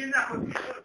বিভিন্ন আকর্ষিত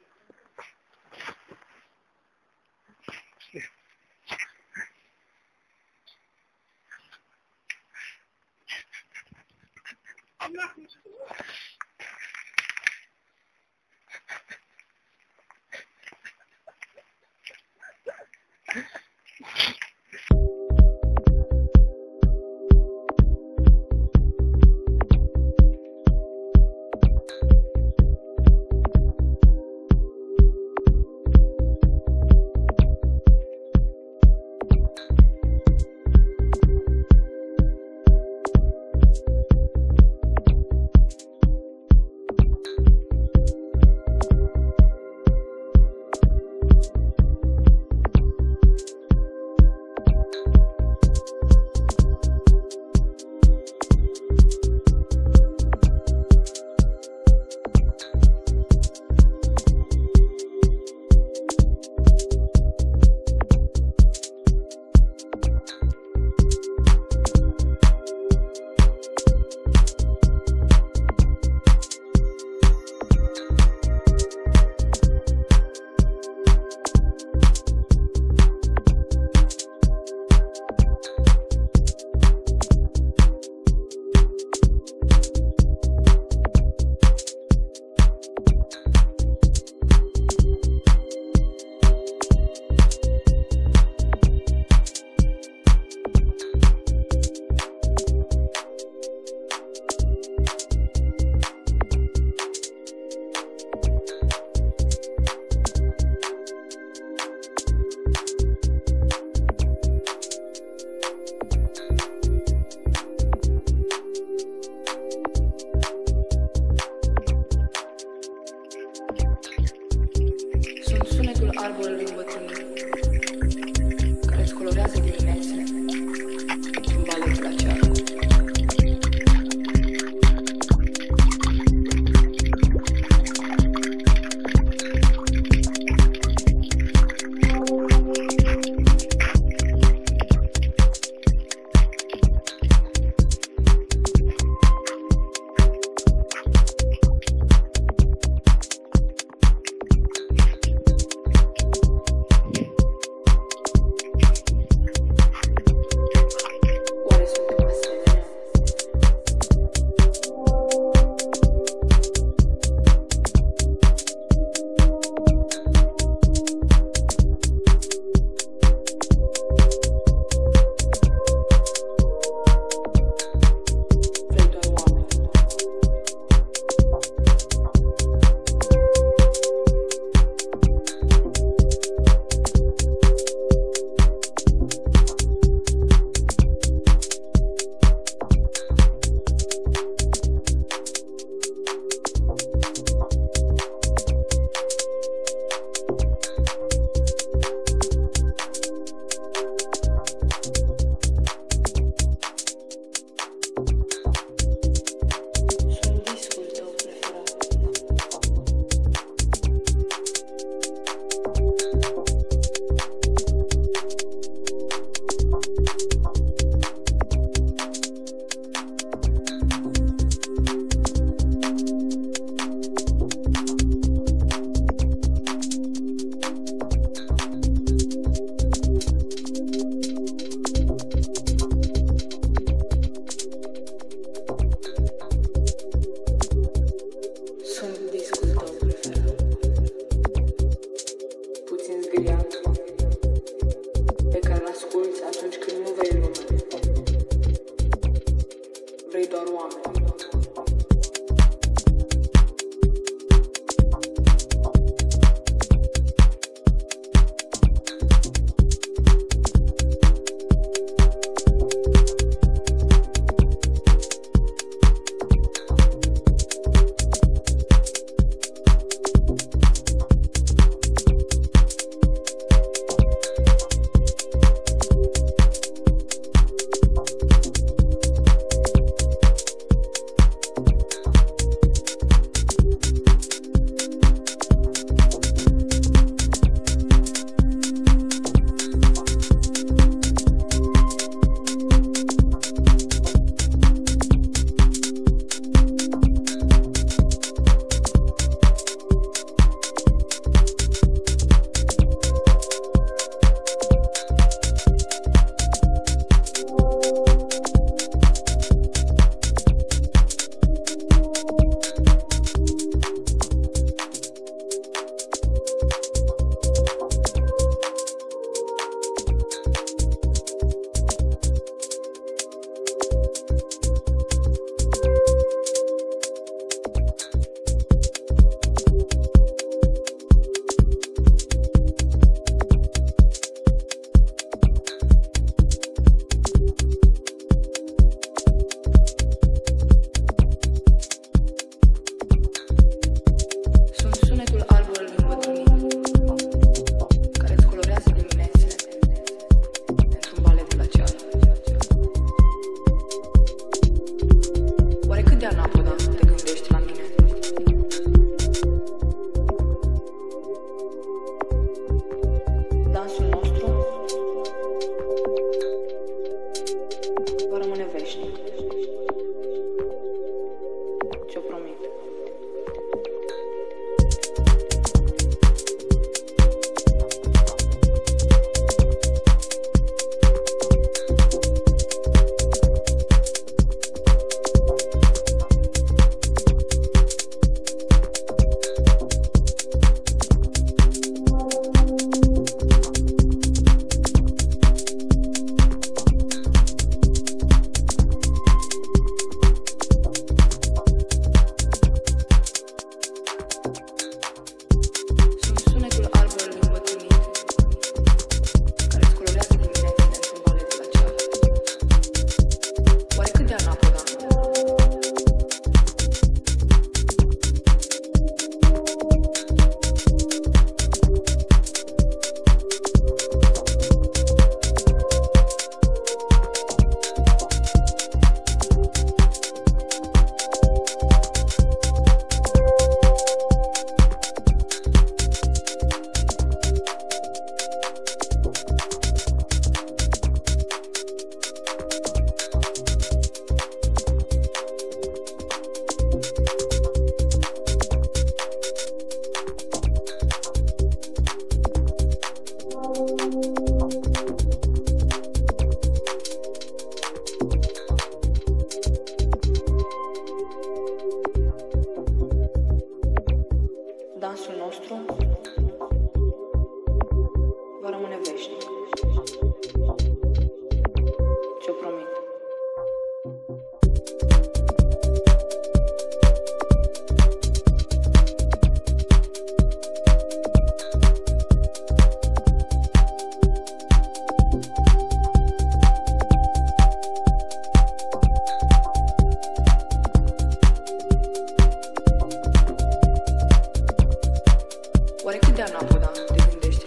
Oare cât de anapodam te gândești?